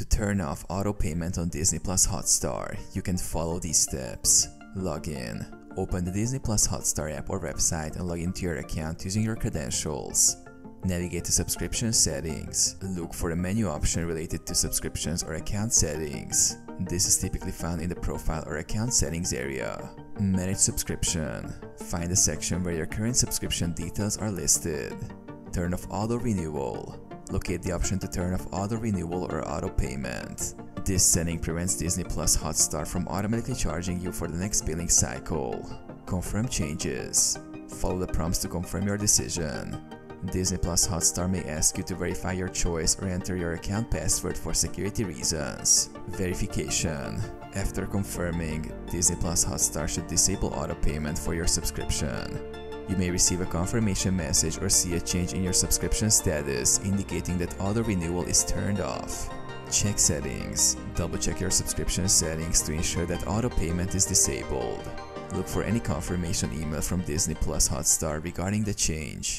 To turn off auto payment on Disney Plus Hotstar, you can follow these steps. Log in. Open the Disney Plus Hotstar app or website and log into your account using your credentials. Navigate to subscription settings. Look for a menu option related to subscriptions or account settings. This is typically found in the profile or account settings area. Manage subscription. Find the section where your current subscription details are listed. Turn off auto renewal. Locate the option to turn off auto renewal or auto payment. This setting prevents Disney Plus Hotstar from automatically charging you for the next billing cycle. Confirm changes. Follow the prompts to confirm your decision. Disney Plus Hotstar may ask you to verify your choice or enter your account password for security reasons. Verification. After confirming, Disney Plus Hotstar should disable auto payment for your subscription. You may receive a confirmation message or see a change in your subscription status indicating that auto renewal is turned off. Check settings. Double check your subscription settings to ensure that auto payment is disabled. Look for any confirmation email from Disney Plus Hotstar regarding the change.